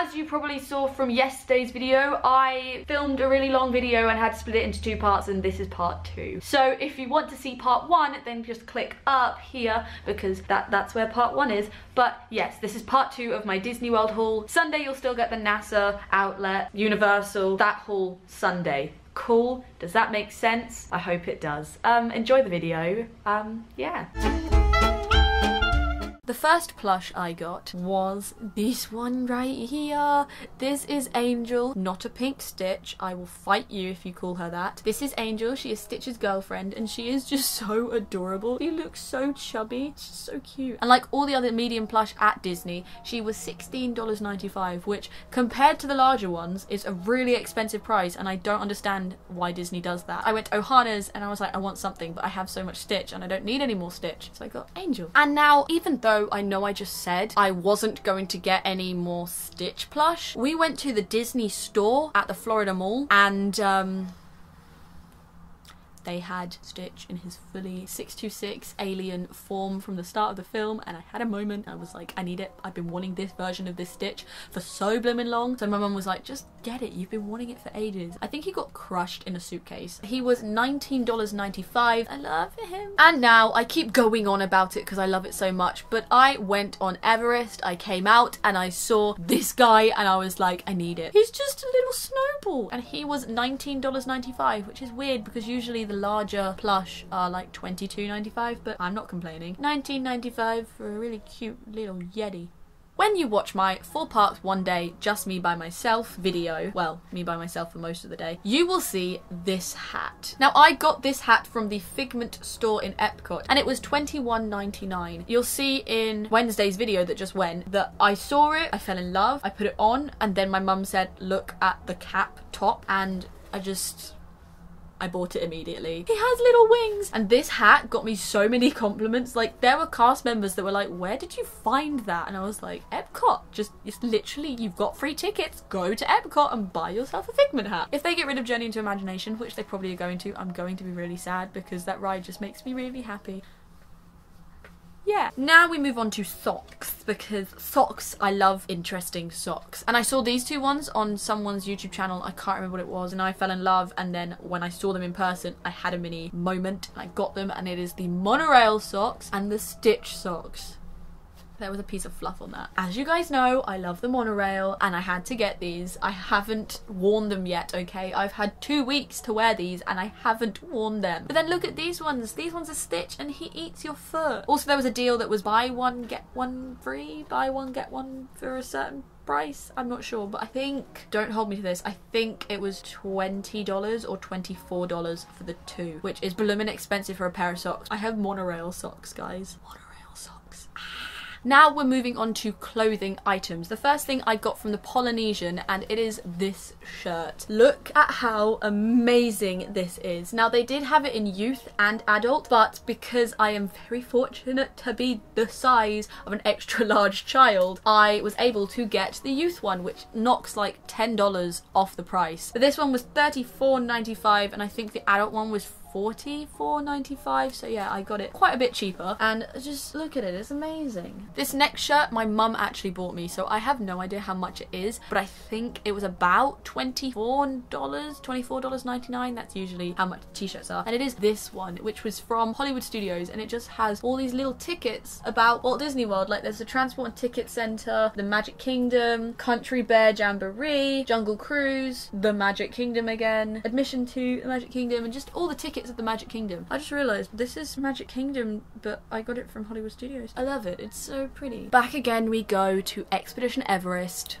as you probably saw from yesterday's video, I filmed a really long video and had to split it into two parts and this is part two. So if you want to see part one, then just click up here because that, that's where part one is. But yes, this is part two of my Disney World haul. Sunday you'll still get the NASA, Outlet, Universal, that haul Sunday. Cool, does that make sense? I hope it does. Um, enjoy the video, um, yeah. The first plush I got was this one right here. This is Angel, not a pink Stitch. I will fight you if you call her that. This is Angel, she is Stitch's girlfriend and she is just so adorable. She looks so chubby, she's so cute. And like all the other medium plush at Disney, she was $16.95 which compared to the larger ones is a really expensive price and I don't understand why Disney does that. I went to Ohana's and I was like I want something but I have so much Stitch and I don't need any more Stitch. So I got Angel. And now even though I know I just said I wasn't going to get any more Stitch plush, we went to the Disney store at the Florida Mall and um, they had Stitch in his fully 626 alien form from the start of the film and I had a moment I was like I need it. I've been wanting this version of this Stitch for so blooming long. So my mum was like just get it. You've been wanting it for ages. I think he got crushed in a suitcase. He was $19.95 I love him. And now I keep going on about it because I love it so much but I went on Everest. I came out and I saw this guy and I was like I need it. He's just a little snowball. And he was $19.95 which is weird because usually the larger plush are like $22.95, but I'm not complaining. $19.95 for a really cute little Yeti. When you watch my four parts one day, just me by myself video, well, me by myself for most of the day, you will see this hat. Now, I got this hat from the Figment store in Epcot, and it was $21.99. You'll see in Wednesday's video that just went that I saw it, I fell in love, I put it on, and then my mum said, look at the cap top, and I just I bought it immediately. He has little wings. And this hat got me so many compliments. Like there were cast members that were like, where did you find that? And I was like, Epcot. Just, it's literally, you've got free tickets. Go to Epcot and buy yourself a Figment hat. If they get rid of Journey into Imagination, which they probably are going to, I'm going to be really sad because that ride just makes me really happy yeah. Now we move on to socks because socks, I love interesting socks. And I saw these two ones on someone's YouTube channel, I can't remember what it was, and I fell in love and then when I saw them in person, I had a mini moment I got them and it is the monorail socks and the stitch socks there was a piece of fluff on that. As you guys know, I love the monorail and I had to get these. I haven't worn them yet, okay? I've had two weeks to wear these and I haven't worn them. But then look at these ones. These ones are Stitch and he eats your foot. Also, there was a deal that was buy one, get one free, buy one, get one for a certain price. I'm not sure, but I think, don't hold me to this, I think it was $20 or $24 for the two, which is blooming expensive for a pair of socks. I have monorail socks, guys. Monorail socks. Ah. Now we're moving on to clothing items. The first thing I got from the Polynesian and it is this shirt. Look at how amazing this is. Now they did have it in youth and adult but because I am very fortunate to be the size of an extra large child I was able to get the youth one which knocks like $10 off the price. But this one was $34.95 and I think the adult one was 44.95 so yeah I got it quite a bit cheaper. And just look at it it's amazing. This next shirt my mum actually bought me so I have no idea how much it is but I think it was about $24 $24.99 that's usually how much t-shirts are. And it is this one which was from Hollywood Studios and it just has all these little tickets about Walt Disney World. Like there's the Transport and Ticket Center the Magic Kingdom Country Bear Jamboree Jungle Cruise the Magic Kingdom again admission to the Magic Kingdom and just all the tickets tickets of the Magic Kingdom. I just realised this is Magic Kingdom, but I got it from Hollywood Studios. I love it. It's so pretty. Back again we go to Expedition Everest.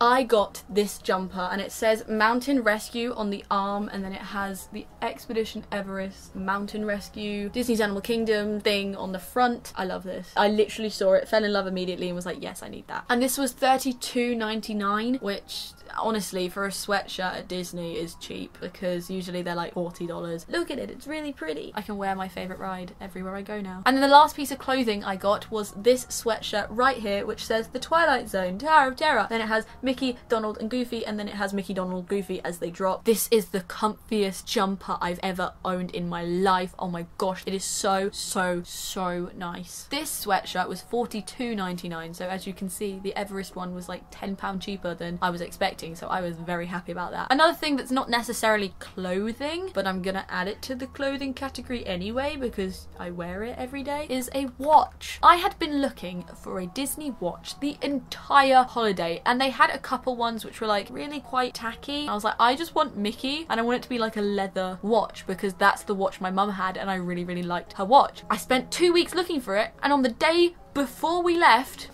I got this jumper and it says Mountain Rescue on the arm and then it has the Expedition Everest Mountain Rescue Disney's Animal Kingdom thing on the front. I love this. I literally saw it, fell in love immediately and was like, yes, I need that. And this was $32.99, which honestly, for a sweatshirt at Disney is cheap because usually they're like $40. Look at it, it's really pretty. I can wear my favourite ride everywhere I go now. And then the last piece of clothing I got was this sweatshirt right here, which says The Twilight Zone, Tower of Terror. Then it has Mickey, Donald, and Goofy, and then it has Mickey, Donald, Goofy as they drop. This is the comfiest jumper I've ever owned in my life. Oh my gosh, it is so, so, so nice. This sweatshirt was $42.99, so as you can see, the Everest one was like £10 cheaper than I was expecting, so I was very happy about that. Another thing that's not necessarily clothing, but I'm gonna add it to the clothing category anyway because I wear it every day, is a watch. I had been looking for a Disney watch the entire holiday, and they had a couple ones which were like really quite tacky. I was like, I just want Mickey, and I want it to be like a leather watch because that's the watch my mum had, and I really, really liked her watch. I spent two weeks looking for it, and on the day before we left,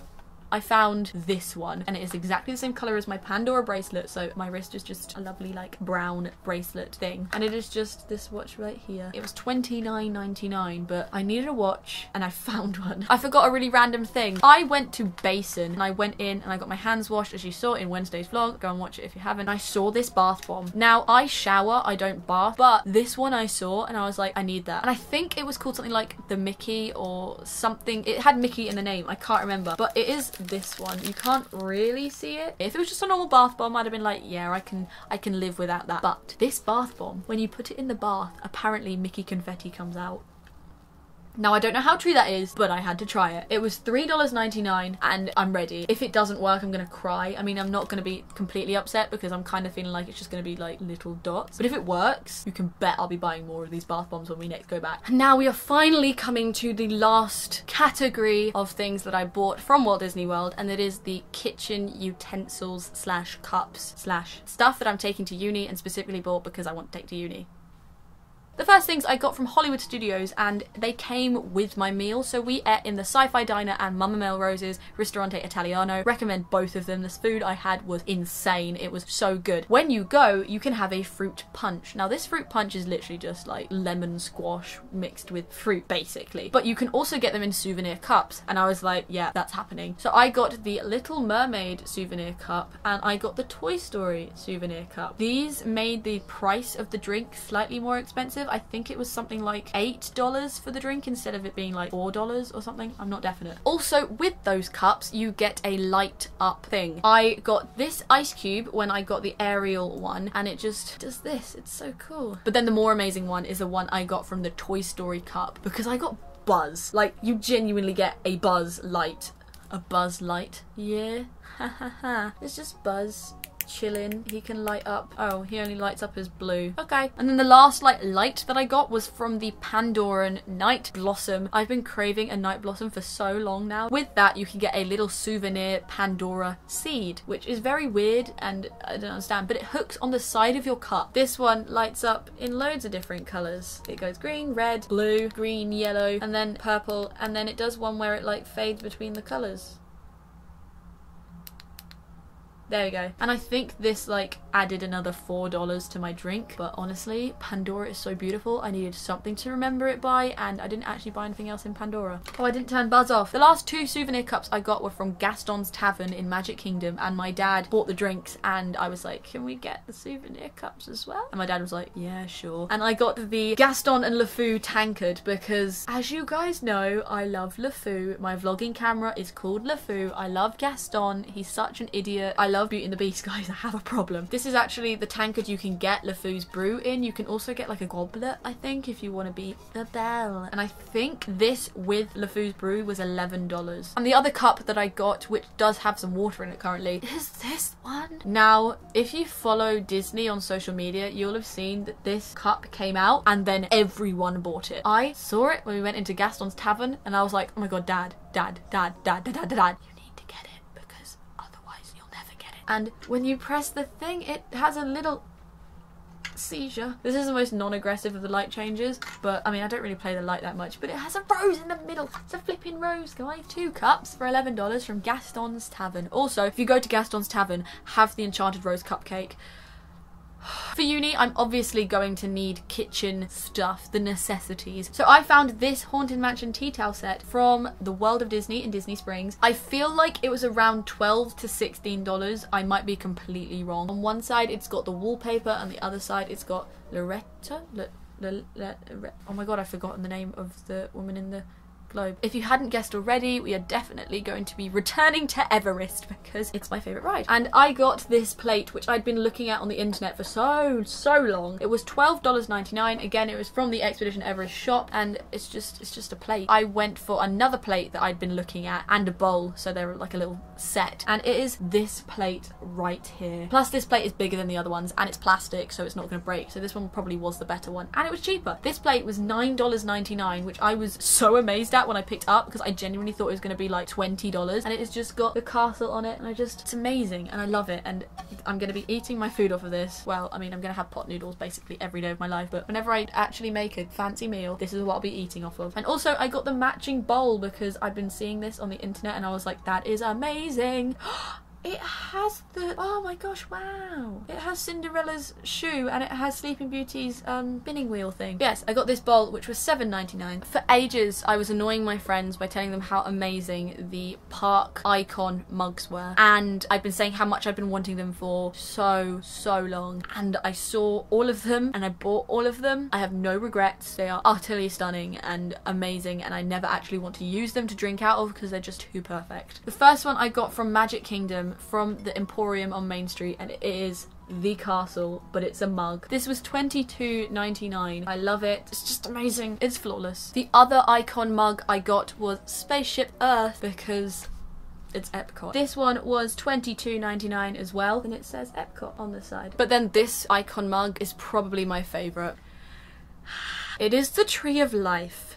I found this one and it is exactly the same colour as my Pandora bracelet so my wrist is just a lovely like brown bracelet thing and it is just this watch right here. It was $29.99 but I needed a watch and I found one. I forgot a really random thing. I went to Basin and I went in and I got my hands washed as you saw in Wednesday's vlog. Go and watch it if you haven't. I saw this bath bomb. Now I shower, I don't bath but this one I saw and I was like I need that and I think it was called something like the Mickey or something. It had Mickey in the name. I can't remember but it is this one. You can't really see it. If it was just a normal bath bomb, I'd have been like, yeah, I can I can live without that. But this bath bomb, when you put it in the bath, apparently Mickey confetti comes out. Now, I don't know how true that is, but I had to try it. It was $3.99 and I'm ready. If it doesn't work, I'm gonna cry. I mean, I'm not gonna be completely upset because I'm kind of feeling like it's just gonna be like little dots. But if it works, you can bet I'll be buying more of these bath bombs when we next go back. And now we are finally coming to the last category of things that I bought from Walt Disney World, and it is the kitchen utensils slash cups slash stuff that I'm taking to uni and specifically bought because I want to take to uni. The first things I got from Hollywood Studios and they came with my meal. So we ate in the Sci-Fi Diner and Mama Melrose's Ristorante Italiano. Recommend both of them. This food I had was insane. It was so good. When you go, you can have a fruit punch. Now this fruit punch is literally just like lemon squash mixed with fruit basically. But you can also get them in souvenir cups. And I was like, yeah, that's happening. So I got the Little Mermaid souvenir cup and I got the Toy Story souvenir cup. These made the price of the drink slightly more expensive. I think it was something like $8 for the drink instead of it being like $4 or something. I'm not definite. Also, with those cups, you get a light up thing. I got this ice cube when I got the Ariel one and it just does this. It's so cool. But then the more amazing one is the one I got from the Toy Story cup because I got Buzz. Like, you genuinely get a Buzz light. A Buzz light. Yeah. Ha ha ha. It's just Buzz chilling. He can light up. Oh, he only lights up as blue. Okay. And then the last like light that I got was from the Pandoran Night Blossom. I've been craving a Night Blossom for so long now. With that, you can get a little souvenir Pandora seed, which is very weird and I don't understand, but it hooks on the side of your cup. This one lights up in loads of different colors. It goes green, red, blue, green, yellow, and then purple, and then it does one where it like fades between the colors. There we go. And I think this like added another $4 to my drink. But honestly, Pandora is so beautiful. I needed something to remember it by and I didn't actually buy anything else in Pandora. Oh, I didn't turn Buzz off. The last two souvenir cups I got were from Gaston's Tavern in Magic Kingdom and my dad bought the drinks and I was like, can we get the souvenir cups as well? And my dad was like, yeah, sure. And I got the Gaston and LeFou tankard because as you guys know, I love LeFou. My vlogging camera is called LeFou. I love Gaston. He's such an idiot. I love love Beauty and the Beast, guys. I have a problem. This is actually the tankard you can get LeFou's brew in. You can also get like a goblet, I think, if you want to be the belle. And I think this with LeFou's brew was $11. And the other cup that I got, which does have some water in it currently, is this one. Now, if you follow Disney on social media, you'll have seen that this cup came out and then everyone bought it. I saw it when we went into Gaston's Tavern and I was like, oh my god, dad, dad, dad, dad, dad, dad, dad and when you press the thing it has a little seizure. This is the most non-aggressive of the light changes, but I mean I don't really play the light that much, but it has a rose in the middle. It's a flipping rose, guys. Two cups for $11 from Gaston's Tavern. Also, if you go to Gaston's Tavern, have the Enchanted Rose Cupcake. For uni, I'm obviously going to need kitchen stuff, the necessities. So I found this Haunted Mansion tea towel set from the World of Disney in Disney Springs. I feel like it was around 12 to 16 dollars. I might be completely wrong. On one side, it's got the wallpaper, and the other side, it's got Loretta. Le, oh my god, I've forgotten the name of the woman in the globe. If you hadn't guessed already, we are definitely going to be returning to Everest because it's my favourite ride. And I got this plate, which I'd been looking at on the internet for so, so long. It was $12.99. Again, it was from the Expedition Everest shop and it's just, it's just a plate. I went for another plate that I'd been looking at and a bowl, so they're like a little set. And it is this plate right here. Plus this plate is bigger than the other ones and it's plastic, so it's not going to break. So this one probably was the better one. And it was cheaper. This plate was $9.99, which I was so amazed at that when I picked up because I genuinely thought it was going to be like $20 and it has just got the castle on it and I just, it's amazing and I love it and I'm going to be eating my food off of this. Well, I mean, I'm going to have pot noodles basically every day of my life, but whenever I actually make a fancy meal, this is what I'll be eating off of. And also, I got the matching bowl because I've been seeing this on the internet and I was like, that is amazing. It has the oh my gosh, wow! It has Cinderella's shoe and it has Sleeping Beauty's um, spinning wheel thing. Yes, I got this bowl which was $7.99. For ages, I was annoying my friends by telling them how amazing the park icon mugs were, and I've been saying how much I've been wanting them for so so long. And I saw all of them and I bought all of them. I have no regrets. They are utterly stunning and amazing, and I never actually want to use them to drink out of because they're just too perfect. The first one I got from Magic Kingdom from the Emporium on Main Street and it is the castle, but it's a mug. This was $22.99. I love it. It's just amazing. It's flawless. The other icon mug I got was Spaceship Earth because it's Epcot. This one was $22.99 as well, and it says Epcot on the side. But then this icon mug is probably my favourite. It is the Tree of Life.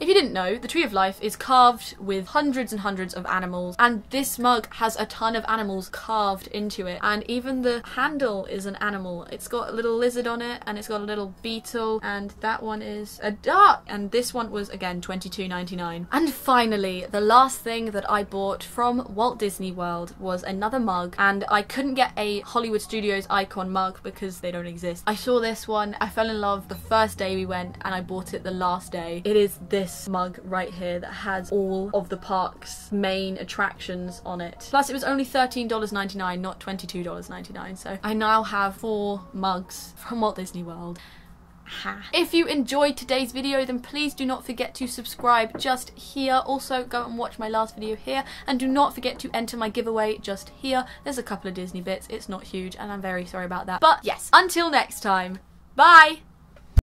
If you didn't know, the Tree of Life is carved with hundreds and hundreds of animals, and this mug has a ton of animals carved into it. And even the handle is an animal. It's got a little lizard on it, and it's got a little beetle, and that one is a duck. And this one was again $22.99. And finally, the last thing that I bought from Walt Disney World was another mug, and I couldn't get a Hollywood Studios icon mug because they don't exist. I saw this one, I fell in love the first day we went, and I bought it the last day. It is this this mug right here that has all of the park's main attractions on it. Plus it was only $13.99, not $22.99. So I now have four mugs from Walt Disney World. If you enjoyed today's video then please do not forget to subscribe just here. Also go and watch my last video here and do not forget to enter my giveaway just here. There's a couple of Disney bits, it's not huge and I'm very sorry about that. But yes, until next time, bye!